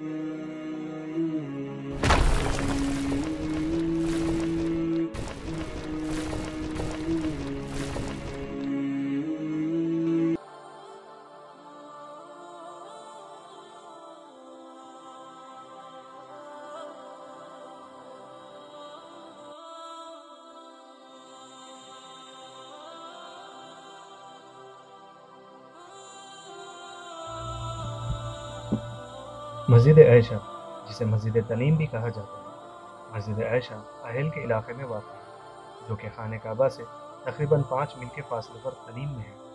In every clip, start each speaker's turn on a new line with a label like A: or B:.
A: Mm-hmm. मस्जिद ऐशा, जिसे मस्जिद तलीम भी कहा जाता है, मस्जिद ऐशा अहल के इलाके में वाक़ है, जो कि खान काबा से तकरीबन पाँच मील के फासले पर तलीम में है।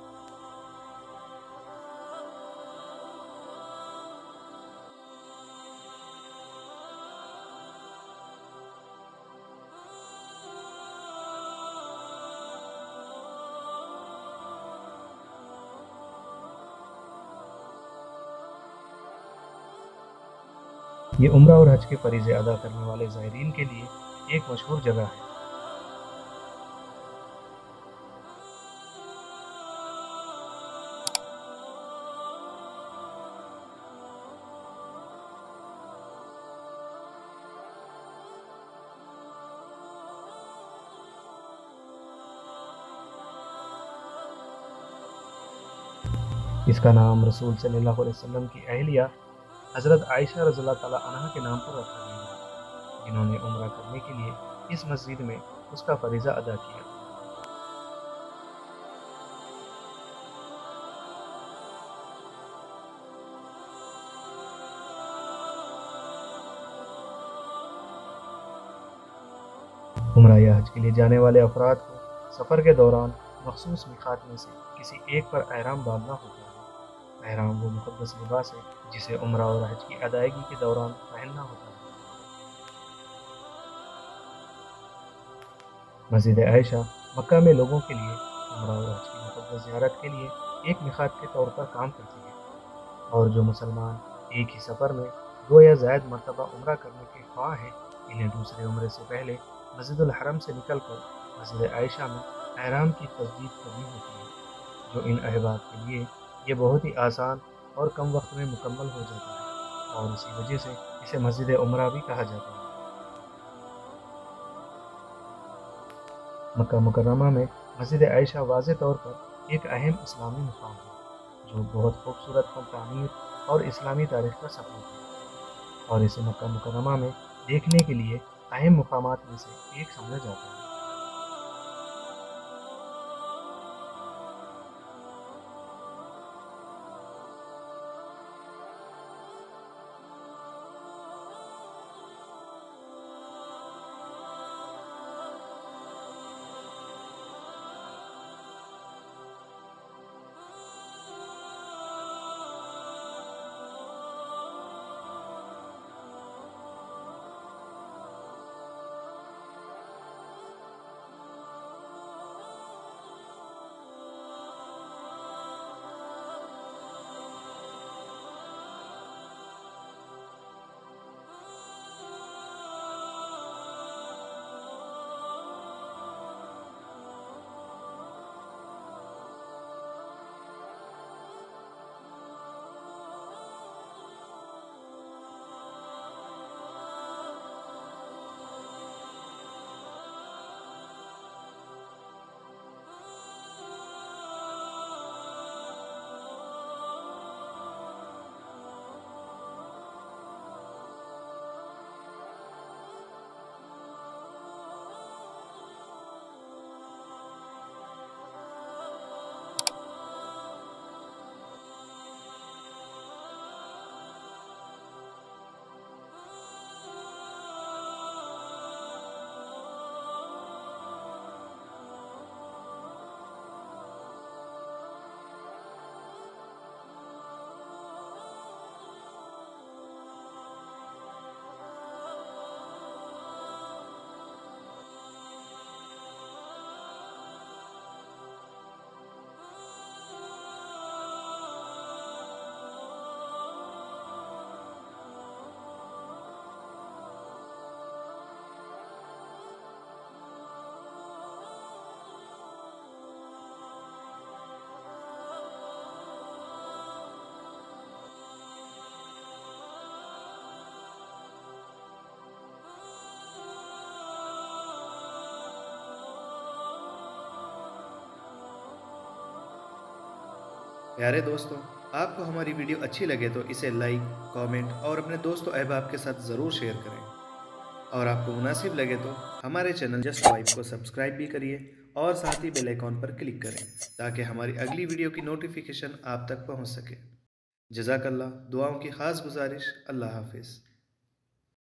A: ये उम्र और हज के फरीज़े अदा करने वाले ज़ायरीन के लिए एक मशहूर जगह है। इसका नाम रसूल सल्लल्लाहु अलैहि वसल्लम की अहलिया हज़रत आयशा रज़ी तह के नाम पर रखा गया। जिन्होंने उम्र करने के लिए इस मस्जिद में उसका फरीज़ा अदा किया। उम्र या हज के लिए जाने वाले अफराद को सफ़र के दौरान मखसूस मिखात में से किसी एक पर एहराम बांधना होता एहराम वो मुकदस लिबास है जिसे उम्र और हज की अदायगी के दौरान पहनना होता है। मस्जिद आयशा मक्का में लोगों के लिए उम्र और हज की मुकदस ज्यारत के लिए एक मिखात के तौर पर काम करती है। और जो मुसलमान एक ही सफ़र में दो या जायद मरतबा उम्र करने के ख्वाह हैं, इन्हें दूसरे उम्र से पहले मस्जिद हरम से निकल कर मस्जिद आयशा में एहराम की तजदीद करनी होती है, जो इन अहबाब के लिए ये बहुत ही आसान और कम वक्त में मुकम्मल हो जाता है और इसी वजह से इसे मस्जिद उम्र भी कहा जाता है। मक्का मुकरमा में मस्जिद आयशा वाज तौर पर एक अहम इस्लामी मुकाम है, जो बहुत खूबसूरत तामीर और इस्लामी तारीख का सबूत है। और इसे मक्का मुकरमा में देखने के लिए अहम मकाम में से एक समझा जाता है।
B: प्यारे दोस्तों, आपको हमारी वीडियो अच्छी लगे तो इसे लाइक कमेंट और अपने दोस्तों अहबाब के साथ ज़रूर शेयर करें। और आपको मुनासिब लगे तो हमारे चैनल जस्ट वाइफ को सब्सक्राइब भी करिए और साथ ही बेल आइकॉन पर क्लिक करें ताकि हमारी अगली वीडियो की नोटिफिकेशन आप तक पहुँच सके। जजाकल्ला, दुआओं की ख़ास गुजारिश, अल्लाह हाफिज़।